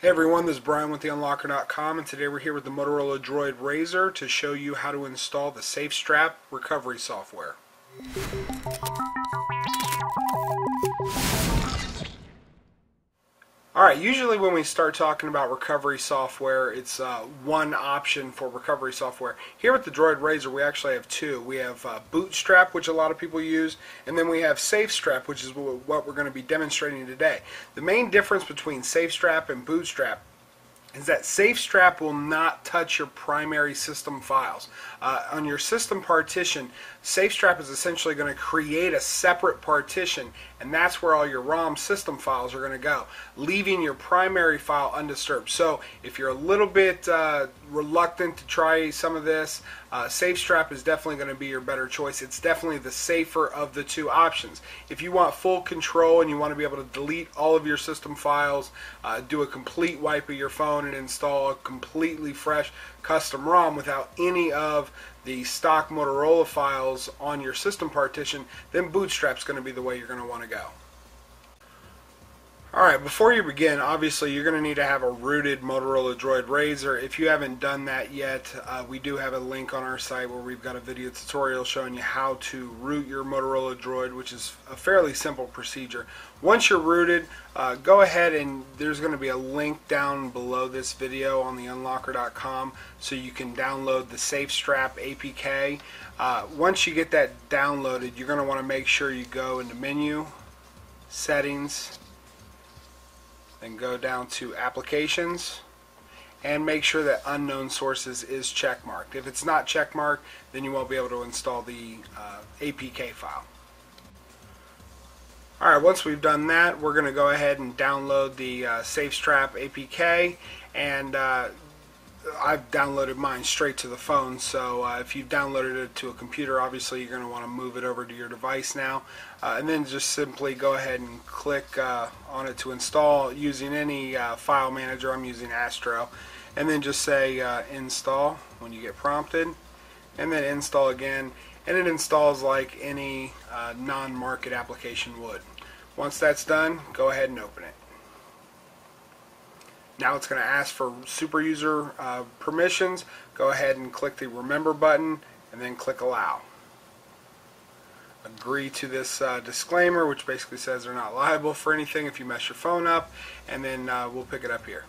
Hey everyone, this is Brian with TheUnlockr.com and today we're here with the Motorola Droid Razr to show you how to install the SafeStrap recovery software. Alright, usually when we start talking about recovery software, it's uh, one option for recovery software. Here with the Droid Razr, we actually have two. We have uh, Bootstrap, which a lot of people use, and then we have SafeStrap, which is what we're going to be demonstrating today. The main difference between SafeStrap and Bootstrap is that SafeStrap will not touch your primary system files. Uh, on your system partition, SafeStrap is essentially going to create a separate partition, and that's where all your ROM system files are going to go, leaving your primary file undisturbed. So if you're a little bit uh, reluctant to try some of this, uh, SafeStrap is definitely going to be your better choice. It's definitely the safer of the two options. If you want full control and you want to be able to delete all of your system files, uh, do a complete wipe of your phone and install a completely fresh custom ROM without any of the stock Motorola files on your system partition, then Bootstrap's going to be the way you're going to want to go. Alright, before you begin, obviously you're going to need to have a rooted Motorola Droid Razr. If you haven't done that yet, uh, we do have a link on our site where we've got a video tutorial showing you how to root your Motorola Droid, which is a fairly simple procedure. Once you're rooted, uh, go ahead and there's going to be a link down below this video on theunlockr.com so you can download the SafeStrap APK. Uh, once you get that downloaded, you're going to want to make sure you go into Menu, Settings, then go down to applications and make sure that unknown sources is checkmarked. If it's not checkmarked, then you won't be able to install the uh, APK file. Alright, once we've done that, we're going to go ahead and download the uh, SafeStrap APK and uh, I've downloaded mine straight to the phone so uh, if you've downloaded it to a computer obviously you're going to want to move it over to your device now. Uh, and then just simply go ahead and click uh, on it to install using any uh, file manager. I'm using Astro. And then just say uh, install when you get prompted and then install again. And it installs like any uh, non-market application would. Once that's done go ahead and open it now it's going to ask for super user uh, permissions. Go ahead and click the remember button and then click allow. Agree to this uh, disclaimer which basically says they're not liable for anything if you mess your phone up and then uh, we'll pick it up here.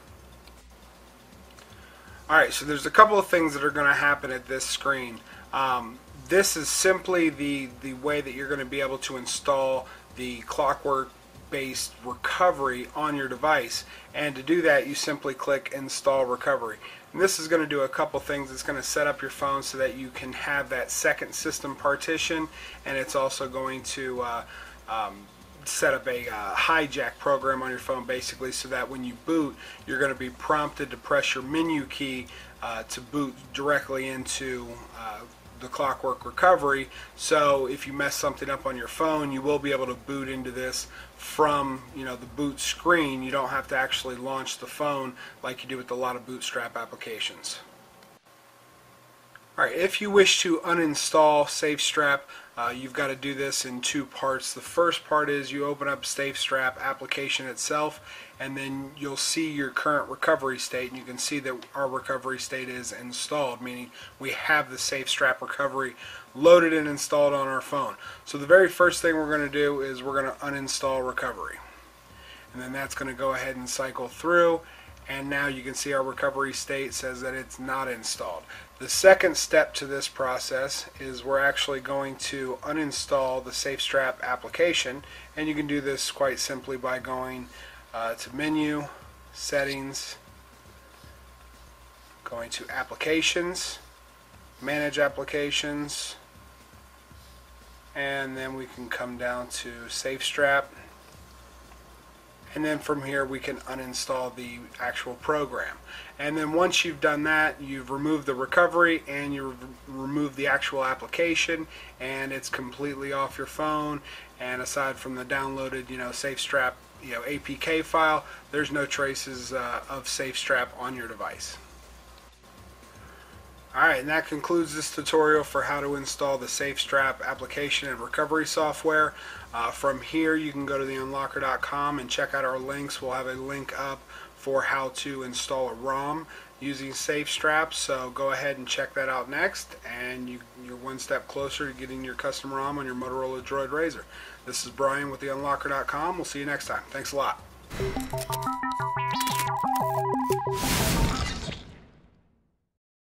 Alright, so there's a couple of things that are going to happen at this screen. Um, this is simply the, the way that you're going to be able to install the Clockwork based recovery on your device. And to do that you simply click install recovery. And this is going to do a couple things. It's going to set up your phone so that you can have that second system partition and it's also going to uh, um, set up a uh, hijack program on your phone basically so that when you boot you're going to be prompted to press your menu key uh, to boot directly into uh, the clockwork recovery. So if you mess something up on your phone you will be able to boot into this from you know the boot screen. You don't have to actually launch the phone like you do with a lot of bootstrap applications Alright, if you wish to uninstall SafeStrap, uh, you've got to do this in two parts. The first part is you open up SafeStrap application itself and then you'll see your current recovery state and you can see that our recovery state is installed, meaning we have the SafeStrap recovery loaded and installed on our phone. So the very first thing we're going to do is we're going to uninstall recovery. And then that's going to go ahead and cycle through and now you can see our recovery state says that it's not installed. The second step to this process is we're actually going to uninstall the SafeStrap application and you can do this quite simply by going uh, to menu, settings, going to applications, manage applications, and then we can come down to SafeStrap and then from here we can uninstall the actual program. And then once you've done that you've removed the recovery and you remove the actual application and it's completely off your phone. And aside from the downloaded you know SafeStrap you know APK file there's no traces uh, of SafeStrap on your device Alright, and that concludes this tutorial for how to install the SafeStrap application and recovery software. Uh, from here, you can go to theunlockr.com and check out our links. We'll have a link up for how to install a ROM using safe straps. So go ahead and check that out next, and you, you're one step closer to getting your custom ROM on your Motorola Droid Razr. This is Brian with theunlockr.com. We'll see you next time. Thanks a lot.